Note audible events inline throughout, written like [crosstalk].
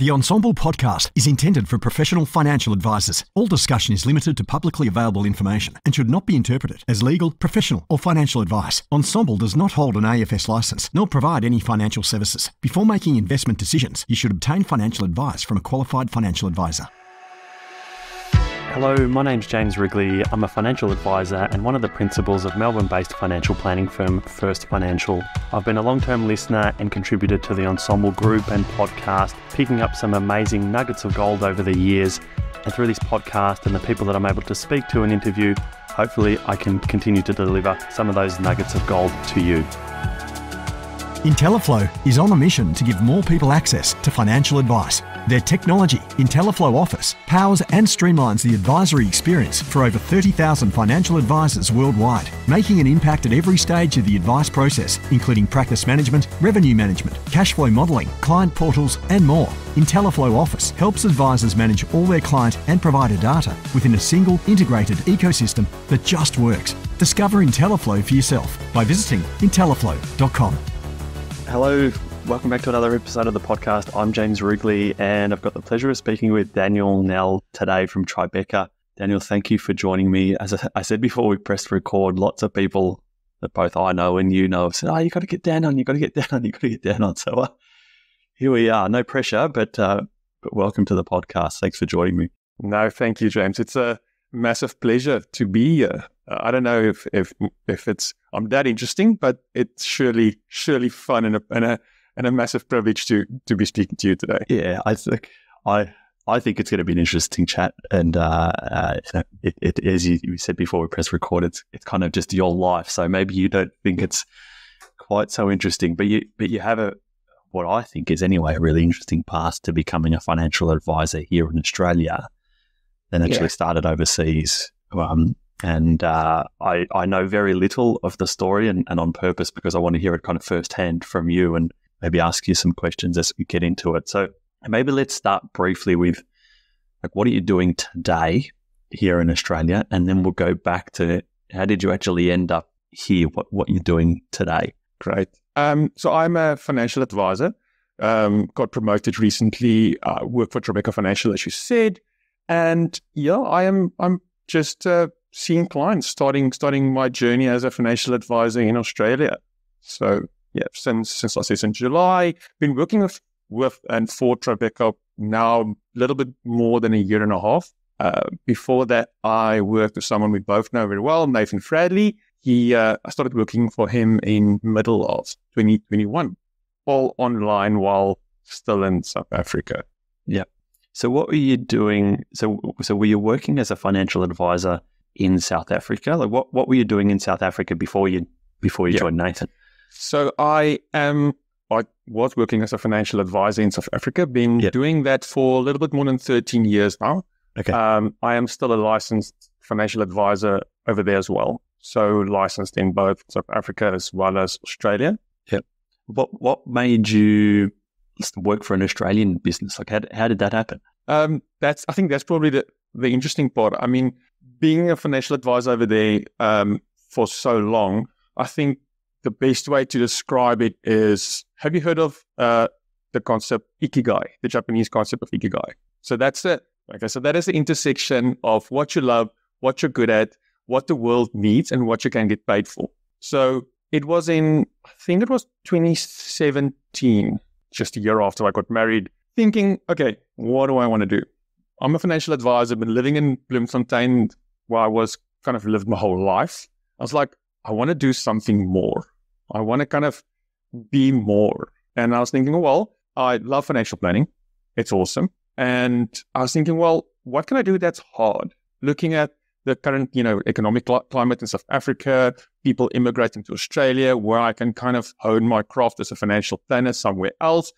The Ensombl podcast is intended for professional financial advisors. All discussion is limited to publicly available information and should not be interpreted as legal, professional, or financial advice. Ensombl does not hold an AFS license nor provide any financial services. Before making investment decisions, you should obtain financial advice from a qualified financial advisor. Hello, my name's James Wrigley. I'm a financial advisor and one of the principals of Melbourne based financial planning firm First Financial. I've been a long term listener and contributor to the Ensombl group and podcast, picking up some amazing nuggets of gold over the years. And through this podcast and the people that I'm able to speak to and interview, hopefully I can continue to deliver some of those nuggets of gold to you. Intelliflo is on a mission to give more people access to financial advice. Their technology, Intelliflo Office, powers and streamlines the advisory experience for over 30,000 financial advisors worldwide, making an impact at every stage of the advice process, including practice management, revenue management, cash flow modelling, client portals, and more. Intelliflo Office helps advisors manage all their client and provider data within a single integrated ecosystem that just works. Discover Intelliflo for yourself by visiting intelliflo.com. Hello, welcome back to another episode of the podcast. I'm James Wrigley, and I've got the pleasure of speaking with Daniel Nel today from Tribeca. Daniel, thank you for joining me. As I said before we pressed record, lots of people that both I know and you know have said, "Oh, you got to get down on, you got to get down on, you got to get down on." So uh, here we are. No pressure, but uh, but welcome to the podcast. Thanks for joining me. No, thank you, James. It's a massive pleasure to be here. Uh, I don't know if if if it's I'm that interesting, but it's surely surely fun and a and a and a massive privilege to to be speaking to you today. Yeah, I think I I think it's going to be an interesting chat, and uh, uh, it, it as you, you said before we press record, it's it's kind of just your life. So maybe you don't think it's quite so interesting, but you but you have a what I think is anyway a really interesting path to becoming a financial advisor here in Australia. Then actually yeah. started overseas. Um, and uh, I, I know very little of the story and, and on purpose because I want to hear it kind of firsthand from you and maybe ask you some questions as we get into it. So maybe let's start briefly with like what are you doing today here in Australia? And then we'll go back to how did you actually end up here? What what you're doing today? Great. Um, so I'm a financial advisor. Um, got promoted recently. Uh, work for Tribeca Financial, as you said, and yeah, I am. I'm just uh, seeing clients starting starting my journey as a financial advisor in Australia. So yeah, since since I say since July, been working with with and for Tribeca now a little bit more than a year and a half. Uh, before that, I worked with someone we both know very well, Nathan Fradley. He, uh, I started working for him in middle of 2021, all online while still in South Africa. Yeah. So what were you doing? So, so were you working as a financial advisor in South Africa? Like what, what were you doing in South Africa before you before you yeah. joined Nathan? So I am I was working as a financial advisor in South Africa, been yep. doing that for a little bit more than 13 years now. Okay. Um, I am still a licensed financial advisor over there as well. So licensed in both South Africa as well as Australia. Yep. What what made you work for an Australian business? Like how, how did that happen? Um, that's I think that's probably the, the interesting part. I mean, being a financial advisor over there um, for so long, I think the best way to describe it is have you heard of uh, the concept ikigai, the Japanese concept of ikigai? So that's it. Okay, so that is the intersection of what you love, what you're good at, what the world needs, and what you can get paid for. So it was in, I think it was 2017, just a year after I got married, thinking, okay, what do I want to do? I'm a financial advisor, I've been living in Bloemfontein where I was kind of lived my whole life. I was like, I want to do something more. I want to kind of be more. And I was thinking, well, I love financial planning. It's awesome. And I was thinking, well, what can I do that's hard? Looking at the current, you know, economic cl- climate in South Africa, people immigrating to Australia, where I can kind of hone my craft as a financial planner somewhere else.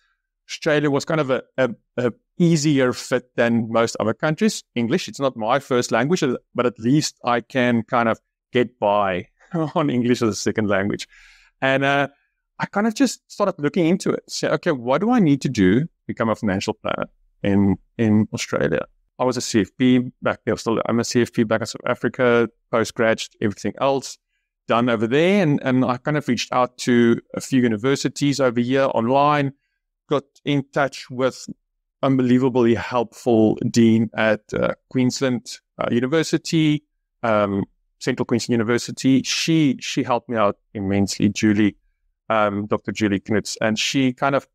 Australia was kind of a, a, a easier fit than most other countries. English, it's not my first language, but at least I can kind of get by [laughs] on English as a second language. And uh, I kind of just started looking into it. Say, okay, what do I need to do to become a financial planner in in Australia? I was a CFP back there. Still, I'm a CFP back in South Africa, postgrad, everything else done over there. And, and I kind of reached out to a few universities over here online, got in touch with unbelievably helpful dean at uh, Queensland uh, University, um, Central Queensland University. She she helped me out immensely, Julie, um, Dr. Julie Knutz, and she kind of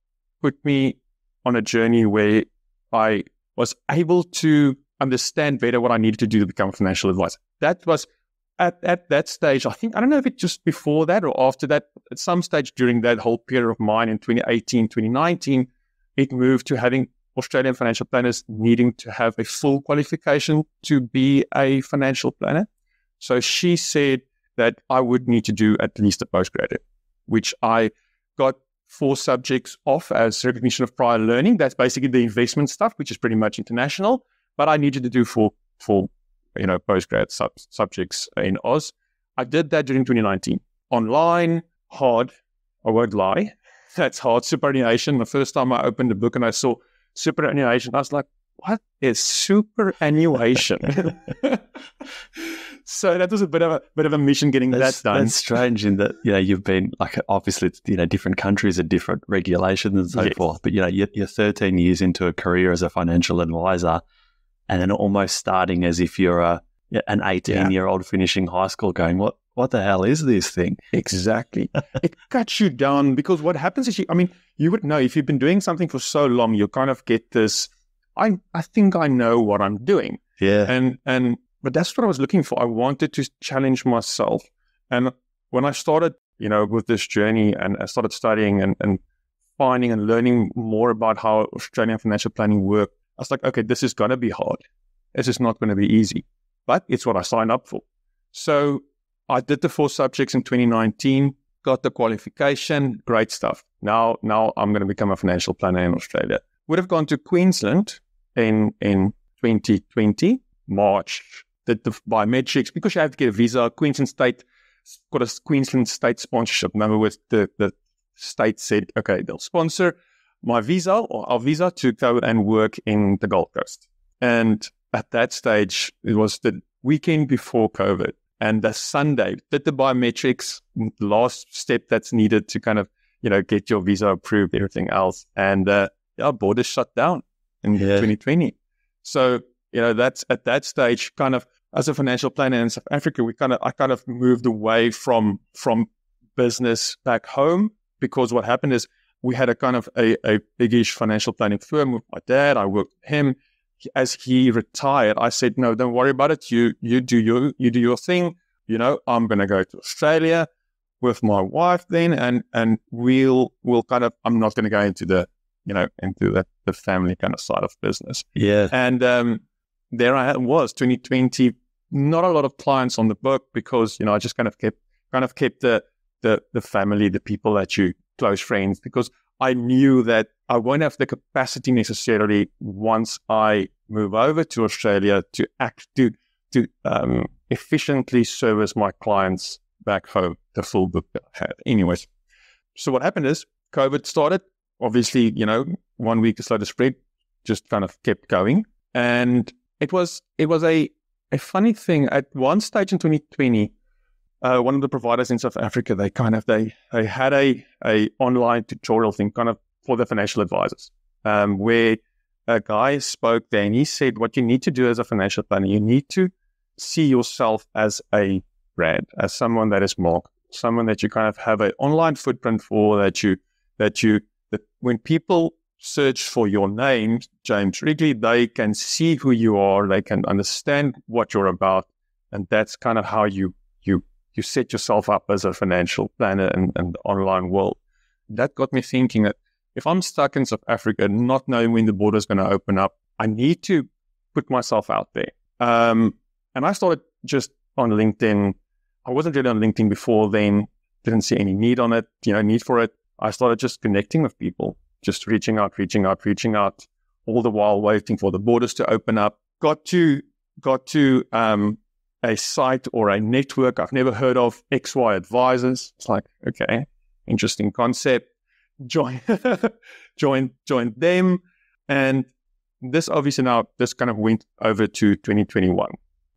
put me on a journey where I was able to understand better what I needed to do to become a financial advisor. That was at, at that stage, I think, I don't know if it's just before that or after that, at some stage during that whole period of mine in 2018, 2019, it moved to having Australian financial planners needing to have a full qualification to be a financial planner. So she said that I would need to do at least a postgraduate, which I got four subjects off as recognition of prior learning. That's basically the investment stuff, which is pretty much international. But I needed to do four, four you know, postgrad sub- subjects in Oz. I did that during 2019. Online, hard. I won't lie. [laughs] That's hard. Superannuation. The first time I opened the book and I saw superannuation, I was like, what is superannuation? [laughs] [laughs] so that was a bit of a bit of a mission getting that's, that done. That's strange in that you know you've been like uh, obviously you know different countries are different regulations and so yes. forth, but you know you're, you're 13 years into a career as a financial advisor, and then almost starting as if you're a an 18 yeah. year old finishing high school going, what what the hell is this thing? Exactly. [laughs] it cuts you down because what happens is you, I mean, you would know if you've been doing something for so long, you kind of get this, I, I think I know what I'm doing. Yeah. And, and, but that's what I was looking for. I wanted to challenge myself. And when I started, you know, with this journey and I started studying and, and finding and learning more about how Australian financial planning work, I was like, okay, this is going to be hard. This is not going to be easy, but it's what I signed up for. So I did the four subjects in 2019, got the qualification, great stuff. Now, now I'm going to become a financial planner in Australia. Would have gone to Queensland in in 2020 March. Did the biometrics because you have to get a visa. Queensland State got a Queensland State sponsorship. Remember, with the the state said, okay, they'll sponsor my visa or our visa to go and work in the Gold Coast. And at that stage, it was the weekend before COVID and the Sunday did the biometrics last step that's needed to kind of you know get your visa approved, everything else, and uh, our borders shut down in yeah. 2020. So you know that's at that stage kind of as a financial planner in South Africa, we kind of I kind of moved away from from business back home because what happened is we had a kind of a, a biggish financial planning firm with my dad. I worked with him as he retired, I said, "No, don't worry about it. You you do your you do your thing. You know, I'm going to go to Australia with my wife then, and and we'll we'll kind of. I'm not going to go into the you know into the, the family kind of side of business. Yeah, and um, there I was, 2020. Not a lot of clients on the book because you know I just kind of kept kind of kept the the the family, the people that you close friends because I knew that I won't have the capacity necessarily once I move over to Australia to act to to um, efficiently service my clients back home, the full book that I had. Anyways, so what happened is COVID started. Obviously, you know, one week to slow to spread, just kind of kept going, and it was it was a a funny thing. At one stage in 2020, uh, one of the providers in South Africa, they kind of they they had a a online tutorial thing, kind of for the financial advisors, um, where a guy spoke there and he said, what you need to do as a financial planner, you need to see yourself as a brand, as someone that is marked, someone that you kind of have an online footprint for, that you that you that when people search for your name, James Wrigley, they can see who you are, they can understand what you're about, and that's kind of how you you you set yourself up as a financial planner and, the online world. That got me thinking that if I'm stuck in South Africa, not knowing when the border is going to open up, I need to put myself out there. Um, and I started just on LinkedIn. I wasn't really on LinkedIn before then. Didn't see any need on it, you know, need for it. I started just connecting with people, just reaching out, reaching out, reaching out, all the while waiting for the borders to open up. Got to got to um, a site or a network I've never heard of, XY Advisors. It's like, okay, interesting concept. Join, [laughs] join, join them. And this obviously now, this kind of went over to 2021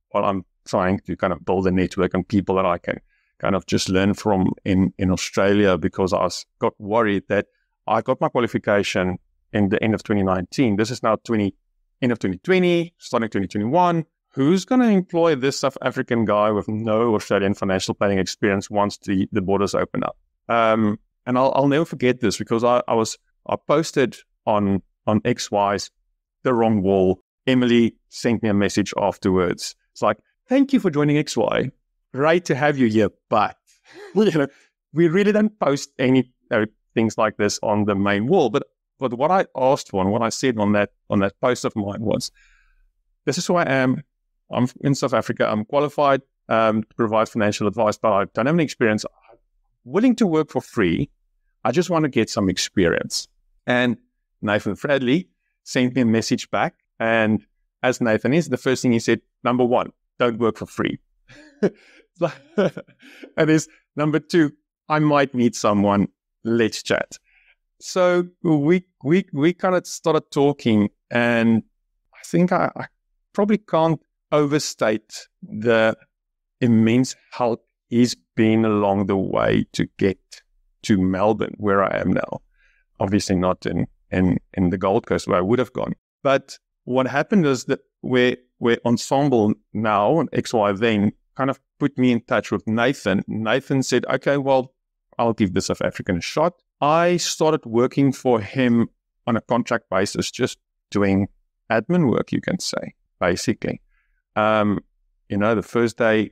while I'm trying to kind of build a network and people that I can kind of just learn from in, in Australia because I was, got worried that I got my qualification in the end of 2019. This is now 20 end of 2020, starting 2021. Who's going to employ this South African guy with no Australian financial planning experience once the, the borders open up? Um, and I'll, I'll never forget this because I, I was I posted on on XY's the wrong wall. Emily sent me a message afterwards. It's like, thank you for joining XY. Great to have you here, but [laughs] you know, we really don't post any uh, things like this on the main wall. But but what I asked for and what I said on that on that post of mine was, this is who I am. I'm in South Africa. I'm qualified um, to provide financial advice, but I don't have any experience. I'm willing to work for free. I just want to get some experience. And Nathan Fradley sent me a message back. And as Nathan is, the first thing he said, number one, don't work for free. [laughs] and [laughs] is number two, I might need someone. Let's chat. So we we we kind of started talking, and I think I, I probably can't overstate the immense help he's been along the way to get to Melbourne, where I am now. Obviously, not in in in the Gold Coast where I would have gone. But what happened is that where where Ensombl now and XY then kind of put me in touch with Nathan. Nathan said, "Okay, well, I'll give the South African a shot." I started working for him on a contract basis, just doing admin work, you can say, basically. Um, you know, the first day,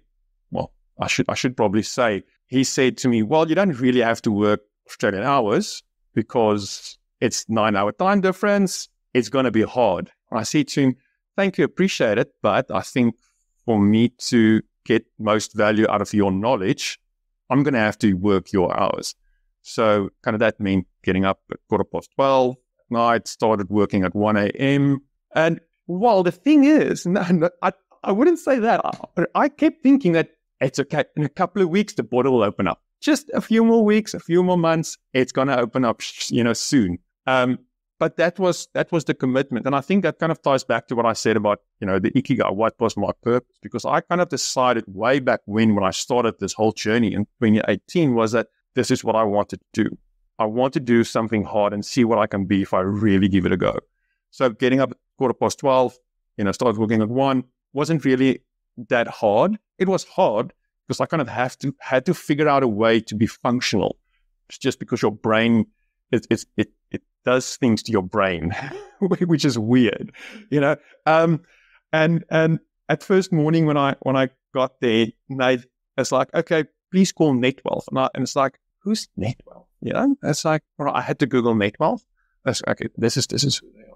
well, I should I should probably say, he said to me, "Well, you don't really have to work Australian hours because it's nine hour time difference. It's going to be hard." I said to him, "Thank you, appreciate it, but I think for me to get most value out of your knowledge, I'm going to have to work your hours." So, kind of that meant getting up at quarter past twelve at night, started working at one a.m. And well, the thing is, [laughs] no, no, I I wouldn't say that. I, I kept thinking that it's okay. In a couple of weeks, the border will open up. Just a few more weeks, a few more months, it's going to open up, [laughs] you know, soon. Um, but that was that was the commitment, and I think that kind of ties back to what I said about you know the ikigai. What was my purpose? Because I kind of decided way back when, when I started this whole journey in 2018, was that this is what I wanted to do. I want to do something hard and see what I can be if I really give it a go. So getting up at quarter past 12, you know, started working at one, wasn't really that hard. It was hard because I kind of have to had to figure out a way to be functional. It's just because your brain it it it, it does things to your brain, [laughs] which is weird, you know. Um, and and at first morning when I when I got there, it's like, okay, please call NetWealth, and, I, and it's like, who's NetWealth? You know, it's like, well, I had to Google NetWealth. That's okay. This is this is who they are.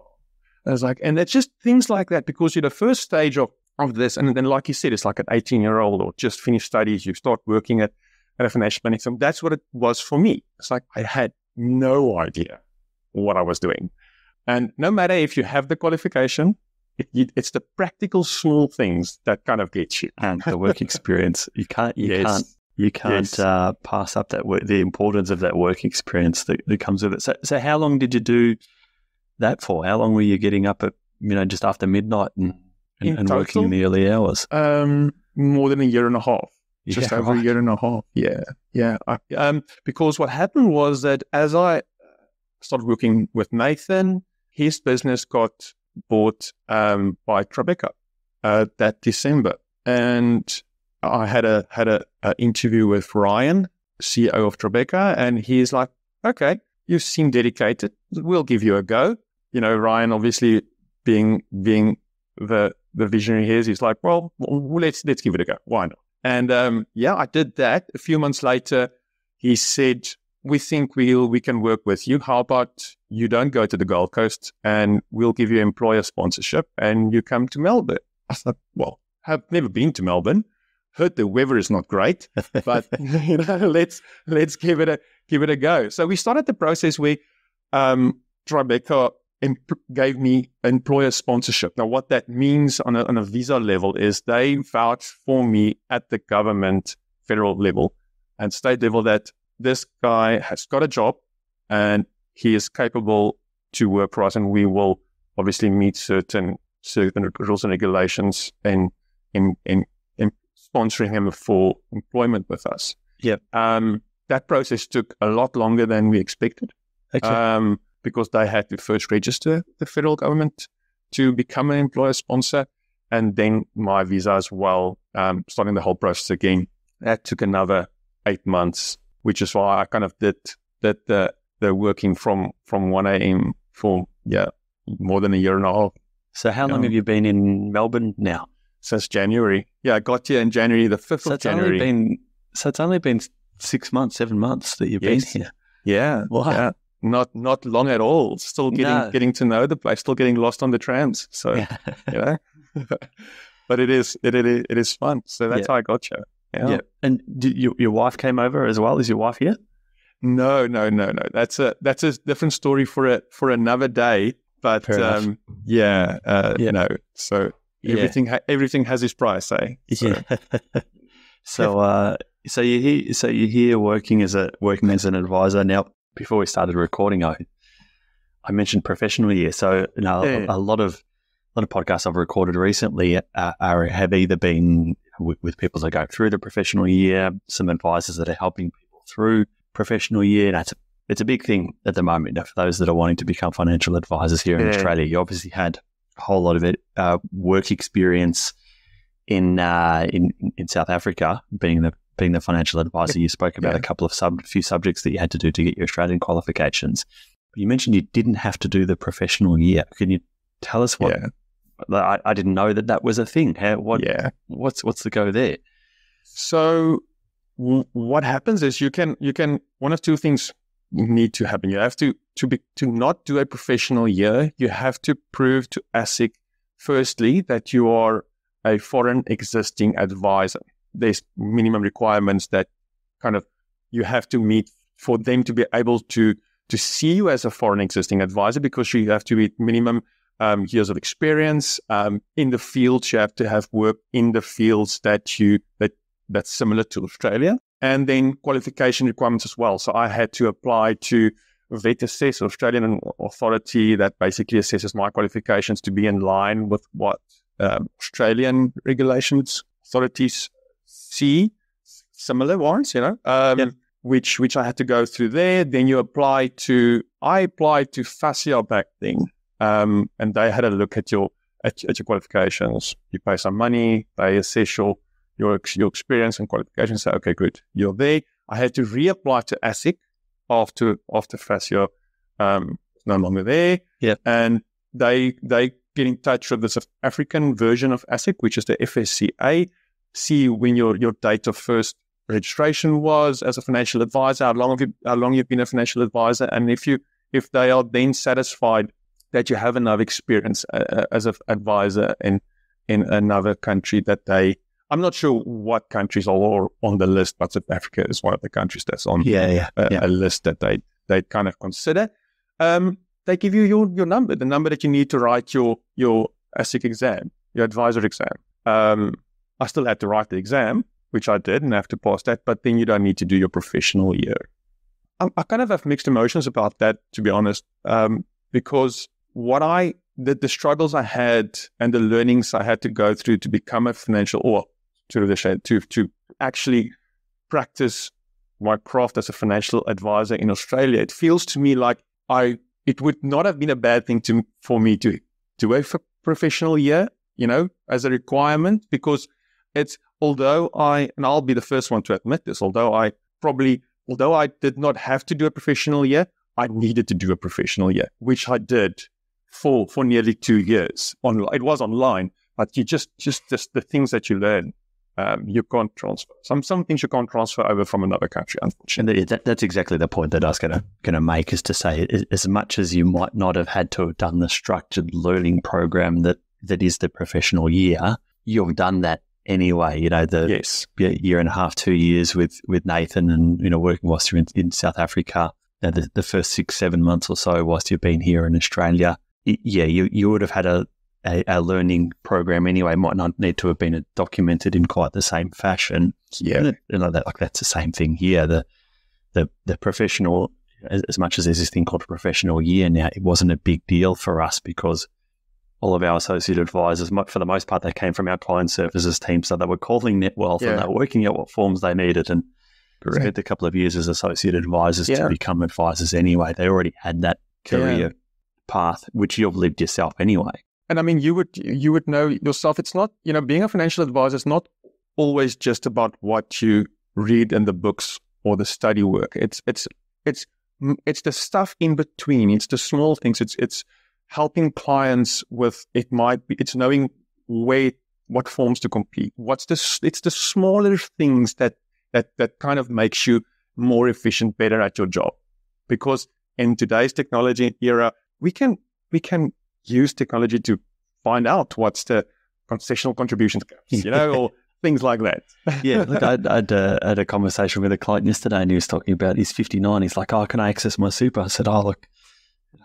And it's like, and it's just things like that because you're the first stage of of this. And then, like you said, it's like an 18 year old or just finished studies, you start working at, at a financial planning firm. That's what it was for me. It's like I had no idea what I was doing. And no matter if you have the qualification, it, it's the practical small things that kind of get you. And the work [laughs] experience. You can't, you yes. can't, you can't yes. uh, pass up that work, the importance of that work experience that, that comes with it. So, so how long did you do that for? How long were you getting up at, you know, just after midnight and and, and total, working in the early hours? Um, more than a year and a half. Just yeah, over right. a year and a half. Yeah, yeah. I, um, because what happened was that as I started working with Nathan, his business got bought um, by Tribeca uh, that December, and I had a had a, a, interview with Ryan, CEO of Tribeca, and he's like, "Okay, you seem dedicated. We'll give you a go." You know, Ryan obviously being being the the visionary here he's like, well, let's let's give it a go. Why not? And um, yeah, I did that. A few months later, he said, "We think we'll we can work with you. How about you don't go to the Gold Coast, and we'll give you employer sponsorship, and you come to Melbourne." I thought, well, I've never been to Melbourne. Heard the weather is not great, but [laughs] you know, let's let's give it a give it a go. So we started the process where um, Tribeca gave me employer sponsorship. Now, what that means on a, on a visa level is they vouch for me at the government, federal level, and state level that this guy has got a job and he is capable to work for us, and we will obviously meet certain certain rules and regulations in in in, in sponsoring him for employment with us. Yeah. Um, that process took a lot longer than we expected. Okay. Um, because they had to first register the federal government to become an employer sponsor. And then my visa as well, um, starting the whole process again. That took another eight months, which is why I kind of did did the the working from from one AM for yeah more than a year and a half. So how long Um, have you been in Melbourne now? since January. Yeah, I got here in January, the fifth So of it's only January. been so it's only been six months, seven months that you've Yes. been here. yeah, Wow. yeah, not not long at all. Still getting No. getting to know the place. Still getting lost on the trams. So you know, [laughs] but it is it it is, it is fun. So that's Yeah. how I got here. Yeah. yeah. And did your your wife came over as well? Is your wife here? No, no, no, no. That's a that's a different story for a for another day. But um, yeah, uh, Yeah. no. So Yeah. everything ha- everything has its price, eh? So, Yeah. [laughs] so, uh, so you're here. So you're here working as a working as an advisor now. Before we started recording, I I mentioned professional year. So you know, Yeah. a, a lot of a lot of podcasts I've recorded recently are, are have either been with, with people that go through the professional year, some advisors that are helping people through professional year. That's a, it's a big thing at the moment for those that are wanting to become financial advisors here in Yeah. Australia. You obviously had a whole lot of it uh, work experience in uh, in in South Africa, being the being the financial advisor. You spoke about Yeah. a couple of sub few subjects that you had to do to get your Australian qualifications. But you mentioned you didn't have to do the professional year. Can you tell us what? yeah, I, I didn't know that that was a thing. How, what yeah. what's what's the go there? So w- what happens is you can you can one of two things need to happen. You have to to be to not do a professional year. You have to prove to ASIC firstly that you are a foreign existing advisor. There's minimum requirements that kind of you have to meet for them to be able to to see you as a foreign existing advisor because you have to meet minimum um, years of experience um, in the fields. You have to have worked in the fields that you that that's similar to Australia, and then qualification requirements as well. So I had to apply to VETASSESS, Australian authority that basically assesses my qualifications to be in line with what um, Australian regulations authorities see, similar ones, you know. Um, Yep. Which which I had to go through there. Then you apply to I applied to FASEA back then, um, and they had a look at your at, at your qualifications. You pay some money, they assess your your your experience and qualifications. Say, okay, good, you're there. I had to reapply to ASIC after after FASEA um, no longer there. Yeah. and they they get in touch with this African version of ASIC, which is the FSCA. See when your your date of first registration was as a financial advisor, how long have you how long you've been a financial advisor, and if you if they are then satisfied that you have enough experience uh, as an advisor in in another country that they I'm not sure what countries are on the list, but South Africa is one of the countries that's on Yeah, yeah, a, yeah. a list that they they kind of consider. Um, they give you your your number, the number that you need to write your your ASIC exam, your advisor exam. Um, I still had to write the exam, which I did, and I have to pass that. But then you don't need to do your professional year. I, I kind of have mixed emotions about that, to be honest, um, because what I the, the struggles I had and the learnings I had to go through to become a financial or to to to actually practice my craft as a financial advisor in Australia, it feels to me like I it would not have been a bad thing to for me to do a professional year, you know, as a requirement because it's although I and I'll be the first one to admit this, although I probably although I did not have to do a professional year, I needed to do a professional year, which I did for for nearly two years. On it was online, but you just just just the things that you learn um, you can't transfer. Some some things you can't transfer over from another country, unfortunately. And that, that's exactly the point that I was going to going to make is to say, as- much as you might not have had to have done the structured learning program that that is the professional year, you've done that anyway. You know, the Yes. year and a half, two years with with Nathan, and you know, working whilst you're in, in South Africa, you know, the, the first six seven months or so whilst you've been here in Australia, yeah, you you would have had a a, a learning program anyway. Might not need to have been documented in quite the same fashion. Yeah. And you know, that, like that's the same thing here. The the the professional, as, as much as there's this thing called a professional year now, it wasn't a big deal for us because all of our associate advisors, for the most part, they came from our client services team, so they were calling NetWealth and Yeah. they were working out what forms they needed and Correct. spent a couple of years as associate advisors Yeah. to become advisors anyway. They already had that career. Path, which you've lived yourself anyway. And I mean, you would you would know yourself. It's not you know being a financial advisor is not always just about what you read in the books or the study work. It's it's it's it's the stuff in between. It's the small things. It's it's helping clients with. It might be. It's knowing where what forms to complete. What's the it's the smaller things that that that kind of makes you more efficient, better at your job. Because in today's technology era, we can we can use technology to find out what's the concessional contributions gaps, you know, or [laughs] things like that. Yeah, look, I had, I had, uh, had a conversation with a client yesterday, and he was talking about he's 59. He's like, "Oh, can I access my super?" I said, "Oh, look."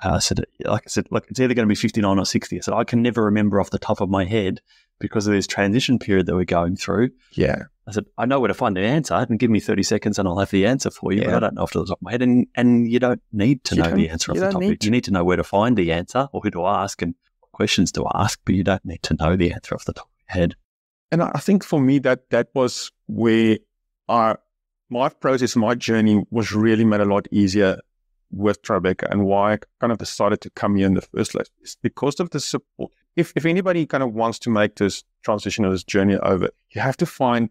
I said, like I said, look, it's either going to be 59 or 60. I said, I can never remember off the top of my head because of this transition period that we're going through. Yeah. I said, I know where to find the answer and give me 30 seconds and I'll have the answer for you, but I don't know off the top of my head. And, and you don't need to You know the answer off the don't top need. You need to know where to find the answer or who to ask and what questions to ask, but you don't need to know the answer off the top of your head. And I think for me that that was where our my process, my journey was really made a lot easier with Tribeca and why I kind of decided to come here in the first place. It's because of the support. If if anybody kind of wants to make this transition or this journey over, you have to find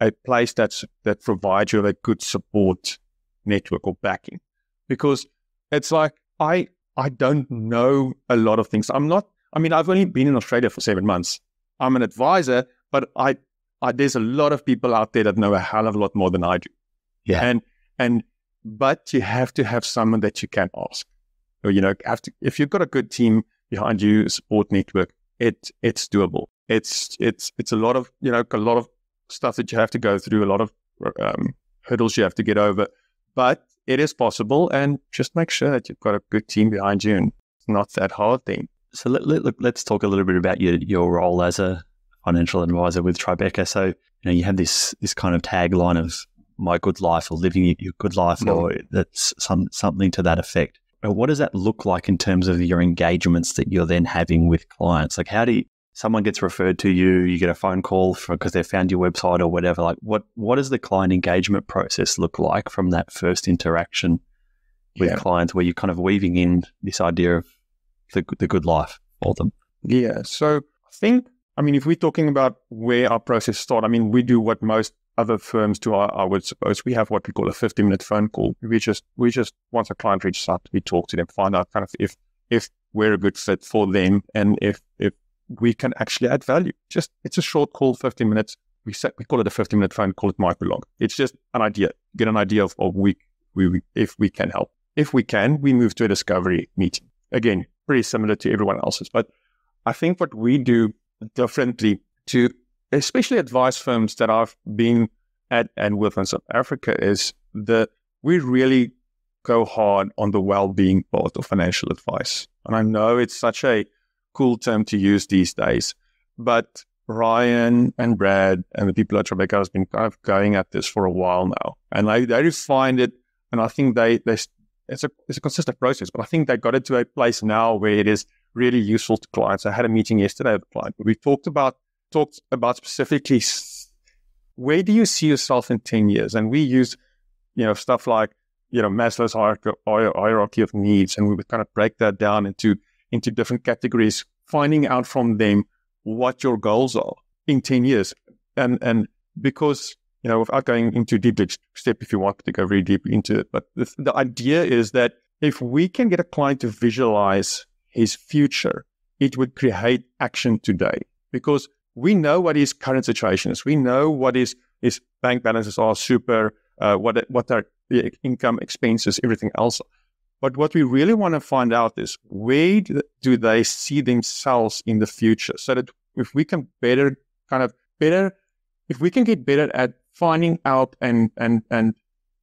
a place that's that provides you with a good support network or backing. Because it's like I I don't know a lot of things. I'm not I mean, I've only been in Australia for seven months. I'm an advisor, but I, I there's a lot of people out there that know a hell of a lot more than I do. Yeah. And and but you have to have someone that you can ask. Or you know, have to if you've got a good team behind you, a support network, it it's doable. It's it's it's a lot of you know a lot of stuff that you have to go through, a lot of um, hurdles you have to get over, but it is possible. And just make sure that you've got a good team behind you, and it's not that hard thing. So let, let, let's talk a little bit about your, your role as a financial advisor with Tribeca. So, you know, you have this, this kind of tagline of my good life or living your good life Mhm. or that's some, something to that effect. But what does that look like in terms of your engagements that you're then having with clients? Like how do you, someone gets referred to you, you get a phone call because they found your website or whatever. Like what, what does the client engagement process look like from that first interaction with Yeah. clients where you're kind of weaving in this idea of the, the good life for them? Yeah. So I think, I mean, if we're talking about where our process starts, I mean, we do what most other firms do, I, I would suppose. We have what we call a 50 minute phone call. We just, we just, once a client reaches out, we talk to them, find out kind of if, if we're a good fit for them and if, if we can actually add value. Just, it's a short call, 15 minutes. We set, we call it a 15 minute phone call. It long. It's just an idea, get an idea of, of we, we, we, if we can help. If we can, we move to a discovery meeting. Again, pretty similar to everyone else's, but I think what we do differently to especially advice firms that I've been at and with in South Africa is that we really go hard on the well-being part of financial advice. And I know it's such a cool term to use these days, but Ryan and Brad and the people at Tribeca has been kind of going at this for a while now, and they they find it, and I think they they it's a it's a consistent process, but I think they got it to a place now where it is really useful to clients. I had a meeting yesterday with a client. We talked about talked about specifically where do you see yourself in ten years, and we use you know stuff like you know Maslow's hierarchy of needs, and we would kind of break that down into into different categories, finding out from them what your goals are in ten years, and and because you know without going into deep step, if you want to go very deep into it, but the, the idea is that if we can get a client to visualize his future, it would create action today because we know what his current situation is. We know what his his bank balances are, super, uh, what what their the income, expenses, everything else. But what we really want to find out is where do they see themselves in the future, so that if we can better kind of better, if we can get better at finding out and and and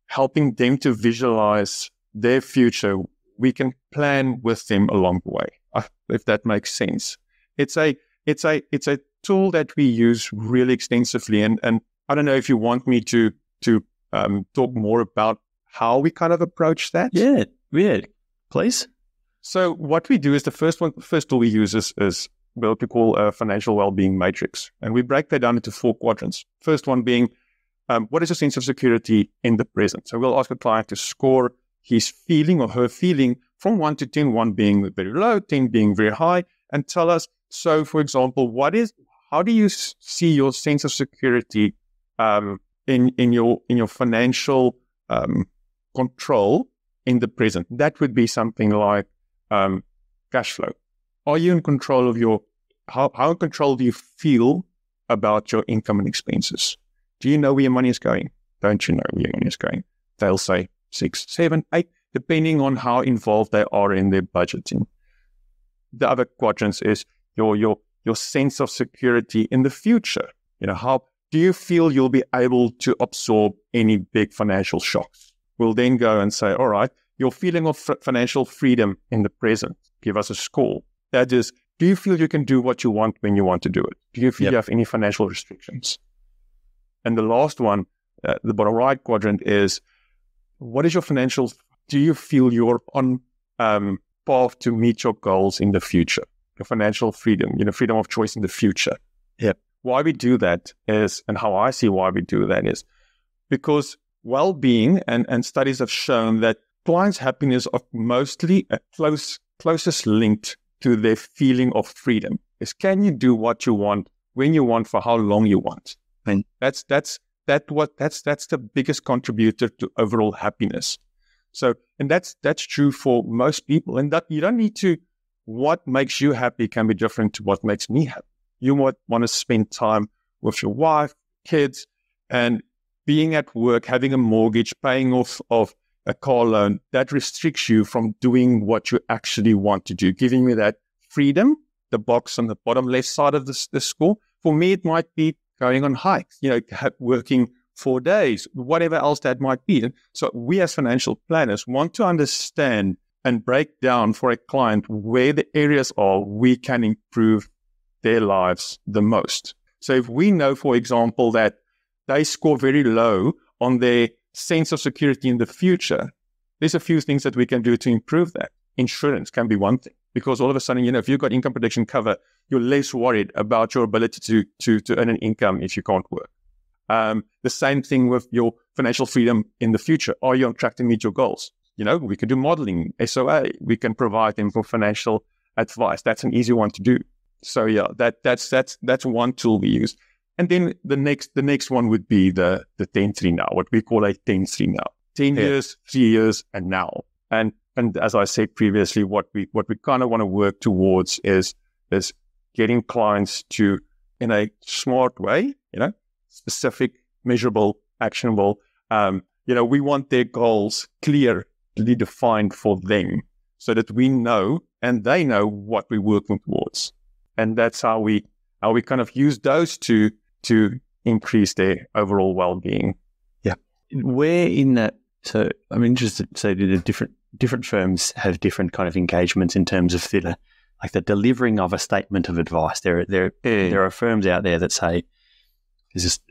helping them to visualize their future, we can plan with them along the way. uh, If that makes sense, it's a it's a it's a tool that we use really extensively, and and I don't know if you want me to to um, talk more about how we kind of approach that. Yeah, yeah. Please. So what we do is the first one, first tool we use is, is what we call a financial well-being matrix, and we break that down into four quadrants. First one being, um, what is your sense of security in the present? So we'll ask a client to score his feeling or her feeling from one to 10, one being very low, 10 being very high, and tell us. So, for example, what is, how do you see your sense of security um, in, in your, in your financial um, control in the present? That would be something like um, cash flow. Are you in control of your, how, how in control do you feel about your income and expenses? Do you know where your money is going? Don't you know where your money is going? They'll say six, seven, eight, depending on how involved they are in their budgeting. The other quadrants is your your your sense of security in the future. You know, how do you feel you'll be able to absorb any big financial shocks? We'll then go and say, all right, your feeling of financial freedom in the present. Give us a score. That is, do you feel you can do what you want when you want to do it? Do you feel yep. you have any financial restrictions? And the last one, uh, the bottom right quadrant is, what is your financial? Do you feel you're on um, path to meet your goals in the future? Your financial freedom, you know, freedom of choice in the future. Yeah. Why we do that is, and how I see why we do that is, because well-being and, and studies have shown that clients' happiness are mostly a close closest linked to their feeling of freedom. Is can you do what you want when you want for how long you want? And that's that's that what that's that's the biggest contributor to overall happiness. So, and that's that's true for most people. And that you don't need to. What makes you happy can be different to what makes me happy. You might want to spend time with your wife, kids, and being at work, having a mortgage, paying off of a car loan. That restricts you from doing what you actually want to do, giving you that freedom. The box on the bottom left side of the, the score. For me, it might be going on hikes, you know, working four days, whatever else that might be. So we as financial planners want to understand and break down for a client where the areas are we can improve their lives the most. So if we know, for example, that they score very low on their sense of security in the future, there's a few things that we can do to improve that. Insurance can be one thing because all of a sudden, you know, if you've got income protection cover, you're less worried about your ability to to to earn an income if you can't work. Um, the same thing with your financial freedom in the future. Are you on track to meet your goals? You know, we can do modeling, SOA. We can provide them for financial advice. That's an easy one to do. So yeah, that that's that's that's one tool we use. And then the next the next one would be the the 10 3 now, what we call a 10 3 now. 10 yeah. years, three years, and now. And and as I said previously, what we what we kind of want to work towards is is getting clients to in a smart way, you know, specific, measurable, actionable. Um, you know, we want their goals clearly defined for them so that we know and they know what we're working towards. And that's how we how we kind of use those to to increase their overall well being. Yeah. Where in that so I'm interested so the different different firms have different kind of engagements in terms of the like the delivering of a statement of advice. There there mm. there are firms out there that say there's just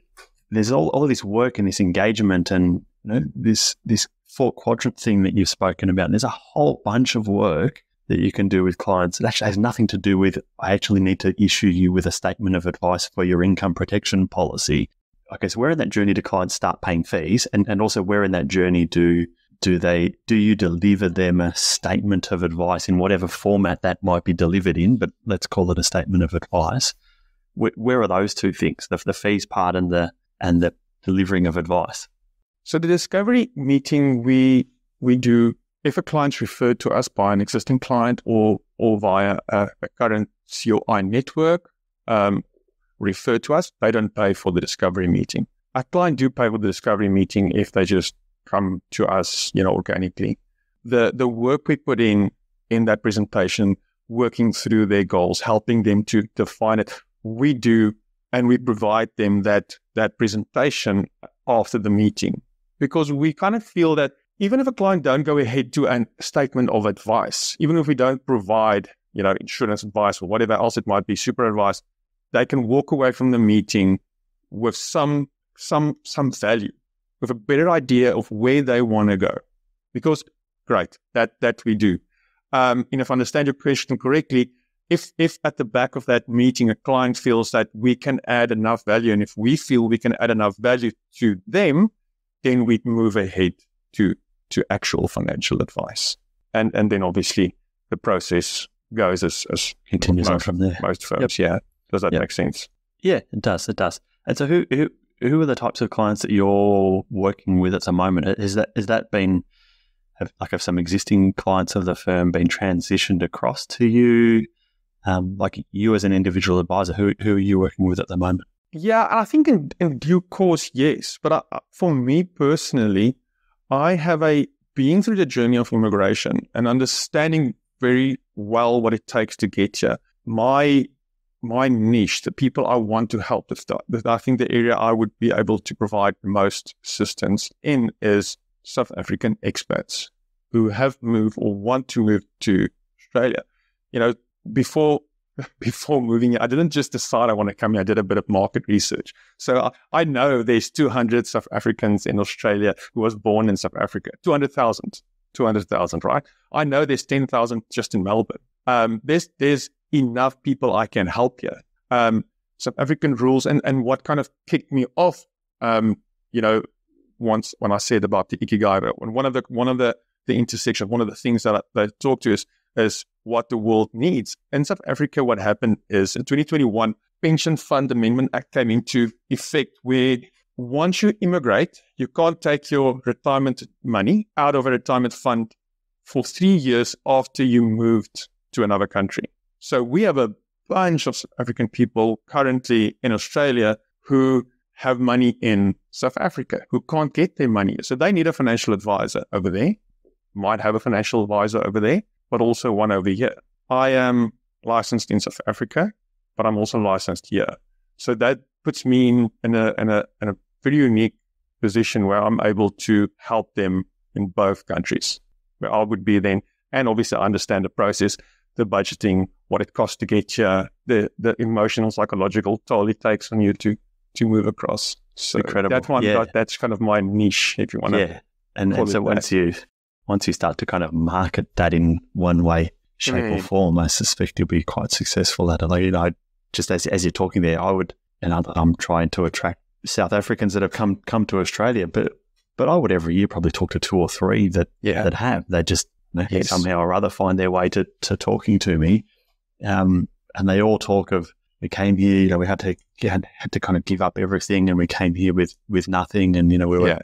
there's all, all this work and this engagement and you know, this this four quadrant thing that you've spoken about. And there's a whole bunch of work that you can do with clients. It actually has nothing to do with I actually need to issue you with a statement of advice for your income protection policy. Okay, so where in that journey do clients start paying fees, and and also where in that journey do do they do you deliver them a statement of advice in whatever format that might be delivered in? But let's call it a statement of advice. Where, where are those two things, the, the fees part and the and the delivering of advice? So the discovery meeting we we do if a client's referred to us by an existing client or or via a, a current COI network, um, referred to us, they don't pay for the discovery meeting. A client do pay for the discovery meeting if they just come to us, you know, organically. The the work we put in in that presentation, working through their goals, helping them to define it, we do and we provide them that that presentation after the meeting because we kind of feel that even if a client don't go ahead to a statement of advice, even if we don't provide you know insurance advice or whatever else it might be, super advice, they can walk away from the meeting with some some some value, with a better idea of where they want to go. Because great, that that we do. Um, and if I understand your question correctly, if if at the back of that meeting a client feels that we can add enough value and if we feel we can add enough value to them then we move ahead to to actual financial advice and and then obviously the process goes as as Continues on most, from there. most firms. Yeah, does that Yep. make sense? Yeah, it does. It does. And so, who who who are the types of clients that you're working with at the moment? Is that is that been have, like have some existing clients of the firm been transitioned across to you? Um, like you as an individual advisor, who who are you working with at the moment? Yeah, I think in, in due course, yes. But I, for me personally, I have a being through the journey of immigration and understanding very well what it takes to get here. My my niche, the people I want to help, that I think the area I would be able to provide the most assistance in is South African expats who have moved or want to move to Australia. You know, before [laughs] before moving here, I didn't just decide I want to come here. I did a bit of market research. So I, I know there's 200 South Africans in Australia who was born in South Africa. 200,000, 200,000, right? I know there's 10,000 just in Melbourne. Um, there's, there's enough people I can help here. Um, South African rules and, and what kind of kicked me off, um, you know, once when I said about the Ikigai, when one of the, one of the, the intersection, one of the things that I, that I talk to is, is what the world needs. In South Africa, what happened is in 2021, Pension Fund Amendment Act came into effect where once you immigrate, you can't take your retirement money out of a retirement fund for three years after you moved to another country. So we have a bunch of African people currently in Australia who have money in South Africa who can't get their money. So they need a financial advisor over there, might have a financial advisor over there, but also one over here. I am licensed in South Africa, but I'm also licensed here. So that puts me in, in, a, in, a, in a pretty unique position where I'm able to help them in both countries, where I would be then, and obviously I understand the process, the budgeting, what it costs to get here, the, the emotional, psychological toll it takes on you to, to move across. So Incredible. that one, Yeah. that, that's kind of my niche, if you want to. Yeah, and, and so that. once you once you start to kind of market that in one way, shape, or Mm. form, I suspect you'll be quite successful at it. Like you know, just as as you're talking there, I would, and I'm, I'm trying to attract South Africans that have come come to Australia, but but I would every year probably talk to two or three that Yeah. that have. They just you know, Yes. somehow or other find their way to, to talking to me. Um, and they all talk of, we came here, you know, we had to, had, had to kind of give up everything and we came here with, with nothing. And, you know, we were, Yeah.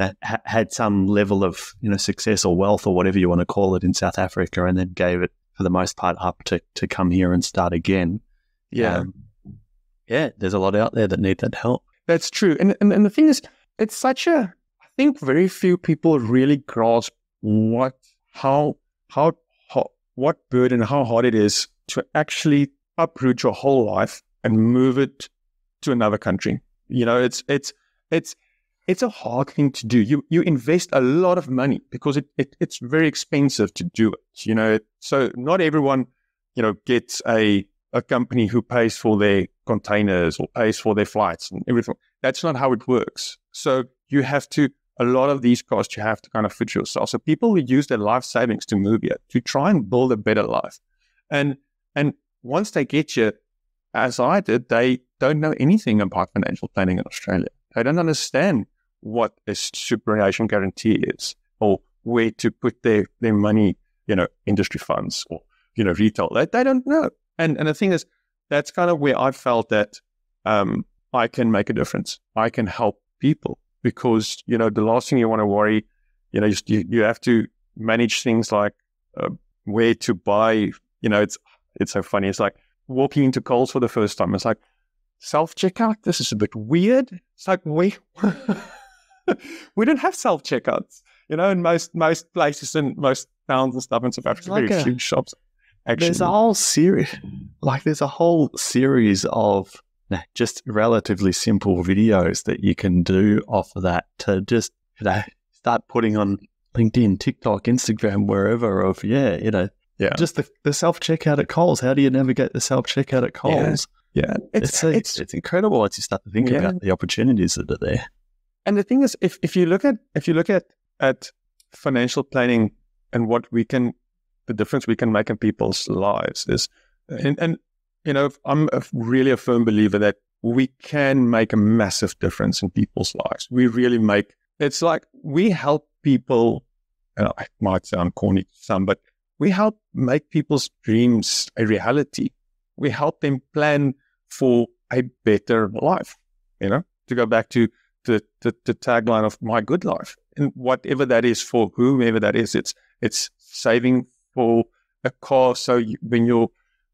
That ha- had some level of, you know, success or wealth or whatever you want to call it in South Africa and then gave it for the most part up to, to come here and start again. Yeah. Um, yeah. There's a lot out there that need that help. That's true. And, and and the thing is, it's such a I think very few people really grasp what how how, how what burden how hard it is to actually uproot your whole life and move it to another country. You know, it's it's it's it's a hard thing to do. You you invest a lot of money because it, it it's very expensive to do it. You know, so not everyone, you know, gets a a company who pays for their containers or pays for their flights and everything. That's not how it works. So you have to a lot of these costs you have to kind of fit yourself. So people who use their life savings to move here to try and build a better life. And and once they get you, as I did, they don't know anything about financial planning in Australia. They don't understand what a superannuation guarantee is or where to put their, their money, you know, industry funds or, you know, retail. They, they don't know. And and the thing is, that's kind of where I felt that um, I can make a difference. I can help people because, you know, the last thing you want to worry, you know, you you have to manage things like uh, where to buy, you know, it's, it's so funny. It's like walking into Coles for the first time. It's like, self checkout. This is a bit weird. It's like we [laughs] we don't have self checkouts, you know, in most most places and most towns and stuff in South Africa. like very a- few shops. Actually, There's a whole series, like there's a whole series of just relatively simple videos that you can do off of that to just you know start putting on LinkedIn, TikTok, Instagram, wherever. Of yeah, you know, Yeah. just the, the self checkout at Coles. How do you navigate the self checkout at Coles? Yeah, It's it's it's, it's, it's incredible once you start to think Yeah. about the opportunities that are there. and the thing is, if if you look at if you look at at financial planning and what we can, the difference we can make in people's lives is, and and you know, I'm a, really a firm believer that we can make a massive difference in people's lives. We really make. It's like we help people uh, it might sound corny to some, but we help make people's dreams a reality. We help them plan for a better life. You know, to go back to the, the, the tagline of my good life and whatever that is for whomever that is, it's it's saving for a car. So you, when your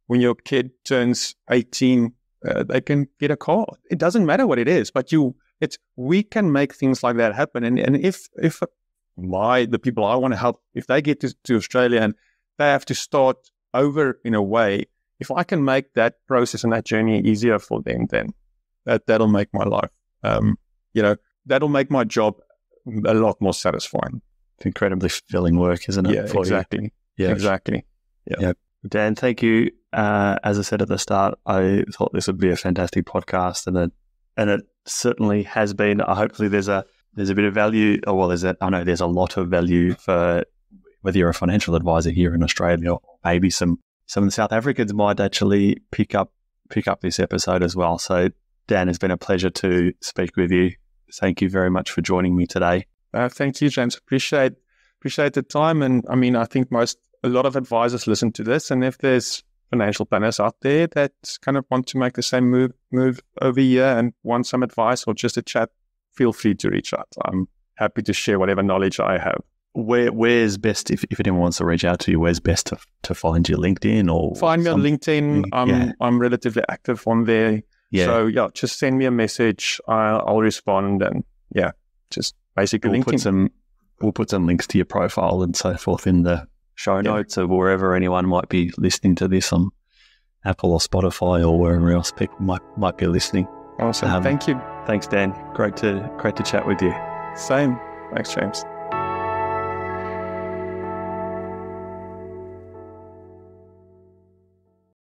when your kid turns eighteen, uh, they can get a car. It doesn't matter what it is, but you it's we can make things like that happen. And and if if my the people I want to help, if they get to, to Australia and they have to start over in a way, if I can make that process and that journey easier for them, then that that'll make my life, um, you know, that'll make my job a lot more satisfying. It's incredibly fulfilling work, isn't it? Yeah, exactly. You? Yeah, exactly. Yeah. yeah. Dan, thank you. Uh, as I said at the start, I thought this would be a fantastic podcast, and it and it certainly has been. Uh, hopefully, there's a there's a bit of value. Or well, there's a, I know there's a lot of value for whether you're a financial advisor here in Australia, or maybe some some of the South Africans might actually pick up pick up this episode as well. So, Dan, it's been a pleasure to speak with you. Thank you very much for joining me today. Uh, thank you, James. Appreciate appreciate the time. And I mean, I think most a lot of advisors listen to this, and if there's financial planners out there that kind of want to make the same move move over here and want some advice or just a chat, feel free to reach out. I'm happy to share whatever knowledge I have. Where where's best if, if anyone wants to reach out to you? Where's best to, to find you? LinkedIn or find me on LinkedIn. I'm yeah. I'm relatively active on there. Yeah. So yeah, just send me a message. I'll, I'll respond and yeah, just basically we'll put some we'll put some links to your profile and so forth in the show notes yeah. of wherever anyone might be listening to this on Apple or Spotify or wherever else people might might be listening. Awesome. Um, Thank you. Thanks, Dan. Great to great to chat with you. Same. Thanks, James.